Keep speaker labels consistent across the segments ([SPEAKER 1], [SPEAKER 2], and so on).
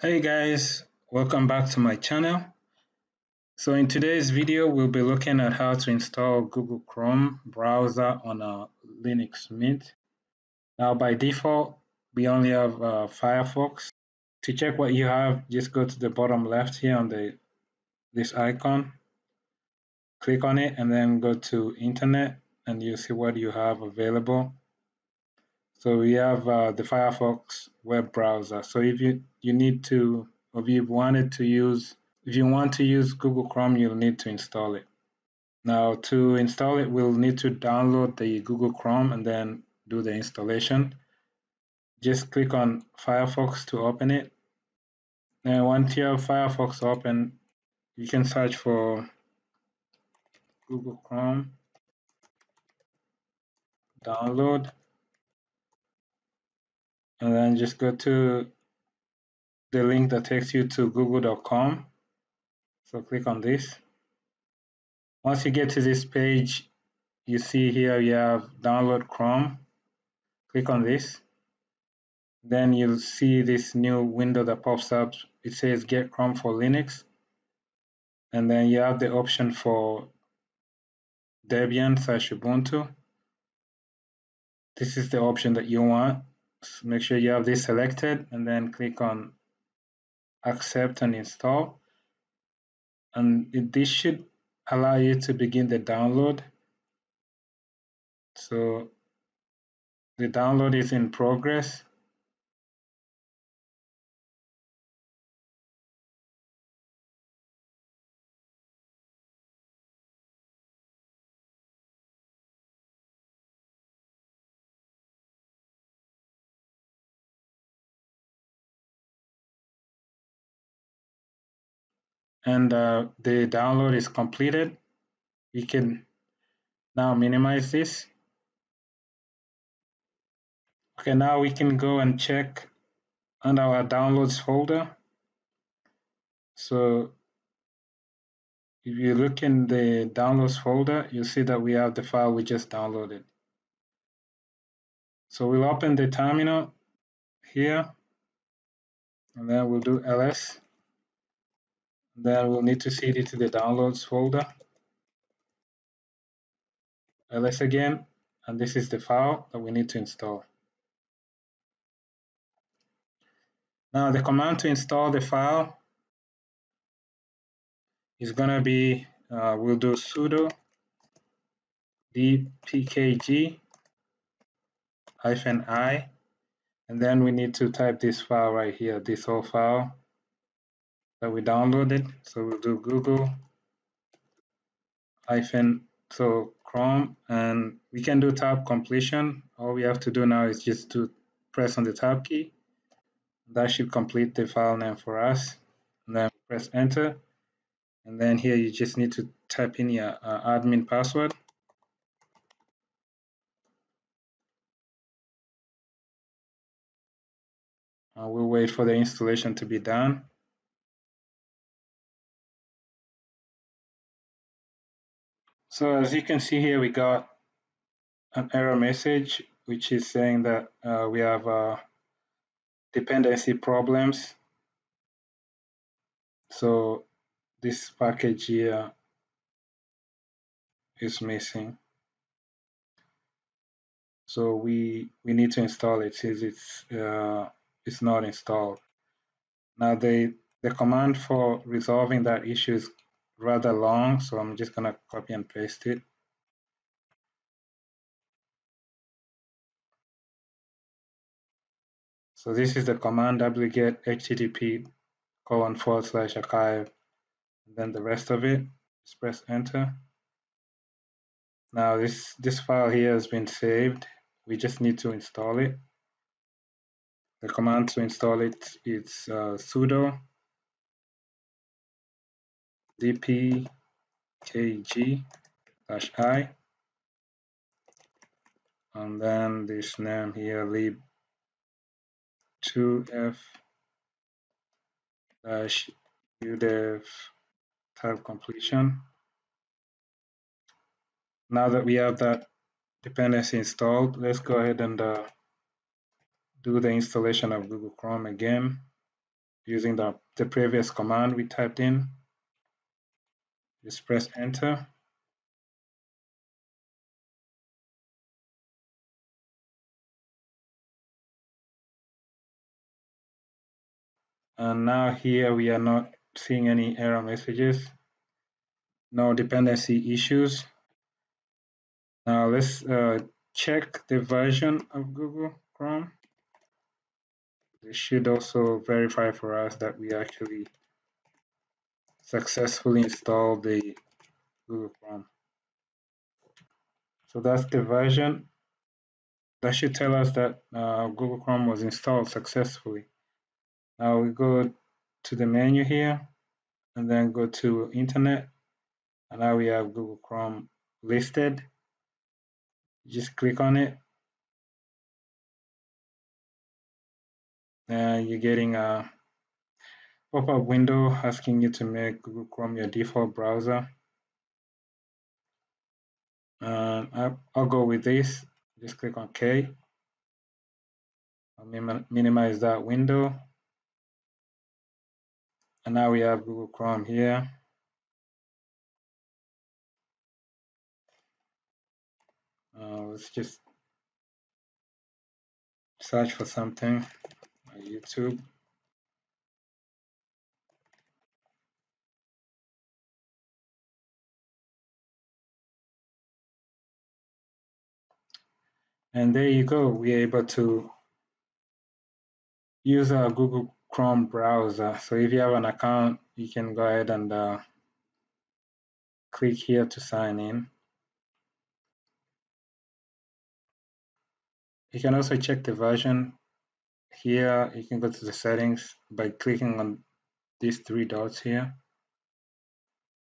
[SPEAKER 1] Hey guys, welcome back to my channel. So in today's video, we'll be looking at how to install Google Chrome browser on a Linux Mint. Now by default, we only have uh, Firefox. To check what you have, just go to the bottom left here on the this icon, click on it and then go to internet and you see what you have available. So we have uh, the Firefox web browser. So if you, you need to, or if you wanted to use, if you want to use Google Chrome, you'll need to install it. Now to install it, we'll need to download the Google Chrome and then do the installation. Just click on Firefox to open it. And once you have Firefox open, you can search for Google Chrome, download, and then just go to the link that takes you to google.com. So click on this. Once you get to this page, you see here you have download Chrome. Click on this. Then you'll see this new window that pops up. It says get Chrome for Linux. And then you have the option for Debian slash Ubuntu. This is the option that you want make sure you have this selected and then click on accept and install. And this should allow you to begin the download. So the download is in progress and uh, the download is completed, we can now minimize this. Okay, now we can go and check under our downloads folder. So if you look in the downloads folder, you'll see that we have the file we just downloaded. So we'll open the terminal here, and then we'll do ls. Then we'll need to cd it to the downloads folder. ls again, and this is the file that we need to install. Now the command to install the file is going to be, uh, we'll do sudo dpkg hyphen i, and then we need to type this file right here, this whole file that we downloaded. So we'll do Google hyphen so Chrome and we can do tab completion. All we have to do now is just to press on the tab key. That should complete the file name for us. And then press enter. And then here you just need to type in your uh, admin password. Uh, we'll wait for the installation to be done. So as you can see here, we got an error message, which is saying that uh, we have uh, dependency problems. So this package here is missing. So we we need to install it since it's uh, it's not installed. Now the the command for resolving that issue is rather long, so I'm just gonna copy and paste it. So this is the command wget http colon forward slash archive, and then the rest of it. Just press enter. Now this this file here has been saved. We just need to install it. The command to install it is uh, sudo dpkg dash i. And then this name here lib 2f dash tab completion. Now that we have that dependency installed let's go ahead and uh, do the installation of Google Chrome again. Using the, the previous command we typed in. Just press enter. And now here we are not seeing any error messages, no dependency issues. Now let's uh, check the version of Google Chrome. This should also verify for us that we actually successfully installed the Google Chrome. So that's the version. That should tell us that uh, Google Chrome was installed successfully. Now we go to the menu here and then go to internet and now we have Google Chrome listed. Just click on it and you're getting a pop-up window asking you to make Google Chrome your default browser. Uh, I'll go with this. Just click on K. I'll minimize that window and now we have Google Chrome here. Uh, let's just search for something on YouTube. And there you go, we're able to use our Google Chrome browser. So if you have an account, you can go ahead and uh, click here to sign in. You can also check the version. Here, you can go to the settings by clicking on these three dots here.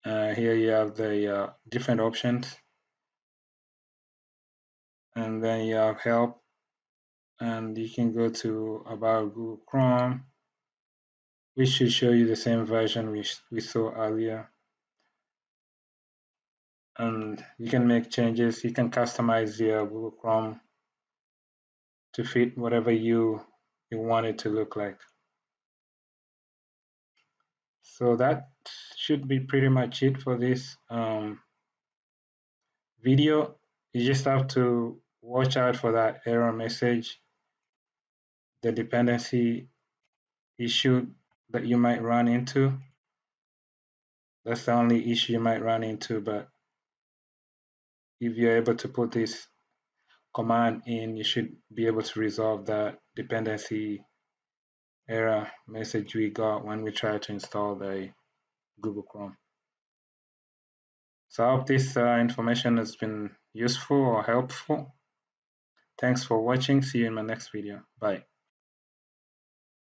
[SPEAKER 1] Uh, here you have the uh, different options. And then you have help. And you can go to about Google Chrome which should show you the same version we, we saw earlier. And you can make changes, you can customize your Google Chrome to fit whatever you, you want it to look like. So that should be pretty much it for this um, video. You just have to watch out for that error message, the dependency issue that you might run into. That's the only issue you might run into, but if you're able to put this command in, you should be able to resolve that dependency error message we got when we tried to install the Google Chrome. So I hope this uh, information has been useful or helpful. Thanks for watching. See you in my next video. Bye.